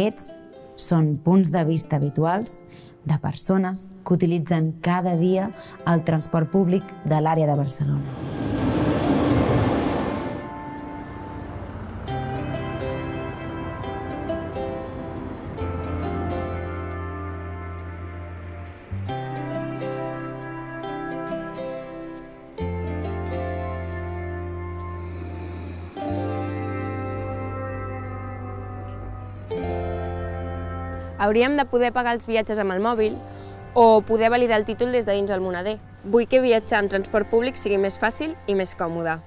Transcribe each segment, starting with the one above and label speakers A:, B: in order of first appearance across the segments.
A: Aquests són punts de vista habituals de persones que utilitzen cada dia el transport públic de l'àrea de Barcelona.
B: Hauríem de poder pagar els viatges amb el mòbil o poder validar el títol des de dins el moneder. Vull que viatjar amb transport públic sigui més fàcil i més còmode.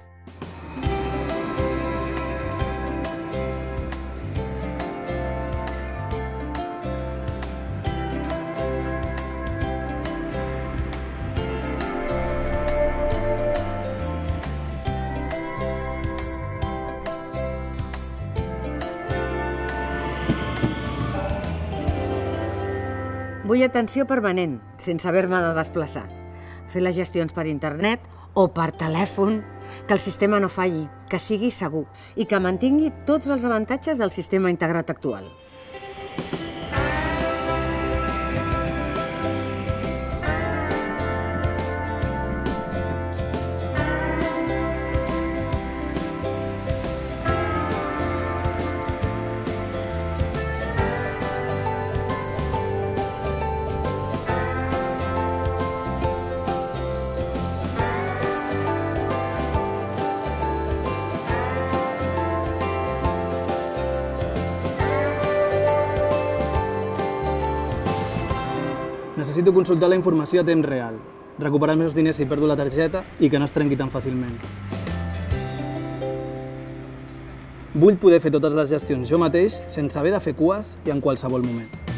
C: Vull atenció permanent, sense haver-me de desplaçar. Fer les gestions per internet o per telèfon, que el sistema no falli, que sigui segur i que mantingui tots els avantatges del sistema integrat actual.
D: Necessito consultar la informació a temps real, recuperar els meus diners si perdo la targeta i que no es trenqui tan fàcilment. Vull poder fer totes les gestions jo mateix sense haver de fer cues i en qualsevol moment.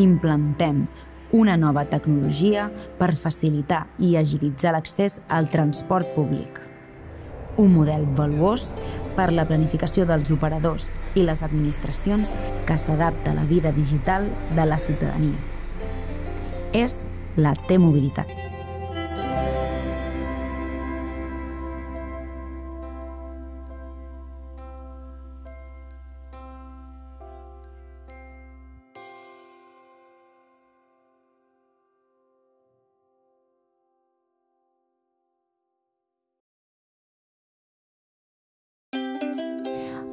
A: Implantem una nova tecnologia per facilitar i agilitzar l'accés al transport públic. Un model valuós per la planificació dels operadors i les administracions que s'adapta a la vida digital de la ciutadania. És la T-mobilitat.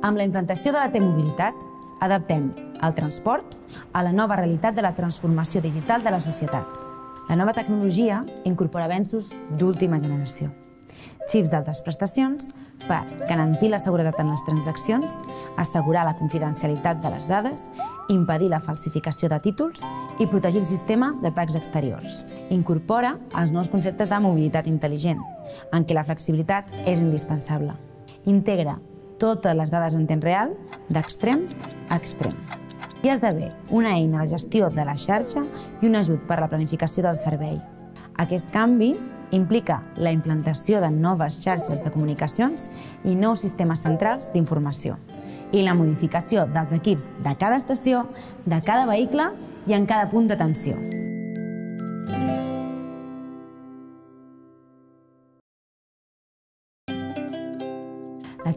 A: Amb la implantació de la T-mobilitat, adaptem el transport a la nova realitat de la transformació digital de la societat. La nova tecnologia incorpora avenços d'última generació. Xips d'altes prestacions per garantir la seguretat en les transaccions, assegurar la confidencialitat de les dades, impedir la falsificació de títols i protegir el sistema d'atacs exteriors. Incorpora els nous conceptes de mobilitat intel·ligent, en què la flexibilitat és indispensable. Integra totes les dades en temps real, d'extrem a extrem. I esdevé una eina de gestió de la xarxa i un ajut per a la planificació del servei. Aquest canvi implica la implantació de noves xarxes de comunicacions i nous sistemes centrals d'informació i la modificació dels equips de cada estació, de cada vehicle i en cada punt d'atenció.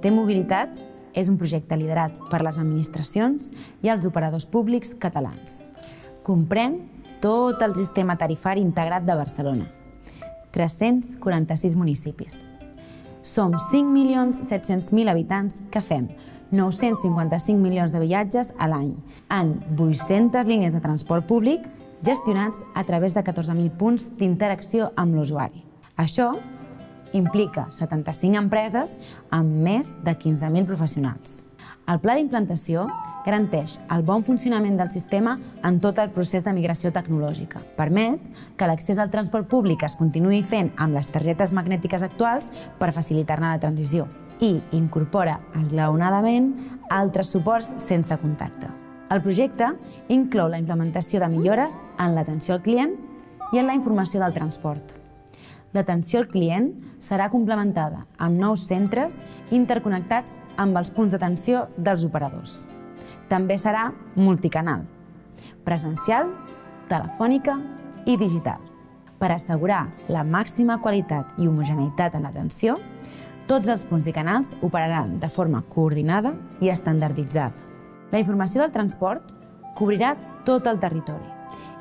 A: La T-Mobilitat és un projecte liderat per les administracions i els operadors públics catalans. Comprèn tot el sistema tarifari integrat de Barcelona, 346 municipis. Som 5.700.000 habitants que fem 955 milions de viatges a l'any en 800 línies de transport públic gestionats a través de 14.000 punts d'interacció amb l'usuari. Això implica 75 empreses amb més de 15.000 professionals. El pla d'implantació garanteix el bon funcionament del sistema en tot el procés de migració tecnològica. Permet que l'accés al transport públic es continuï fent amb les targetes magnètiques actuals per facilitar-ne la transició i incorpora esglaonadament altres suports sense contacte. El projecte inclou la implementació de millores en l'atenció al client i en la informació del transport. L'atenció al client serà complementada amb nous centres interconnectats amb els punts d'atenció dels operadors. També serà multicanal, presencial, telefònica i digital. Per assegurar la màxima qualitat i homogeneïtat en l'atenció, tots els punts i canals operaran de forma coordinada i estandarditzada. La informació del transport cobrirà tot el territori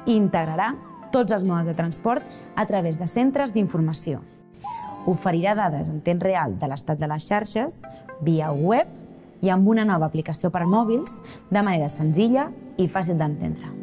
A: i integrarà tots els modes de transport a través de centres d'informació. Oferirà dades en temps real de l'estat de les xarxes via web i amb una nova aplicació per mòbils de manera senzilla i fàcil d'entendre.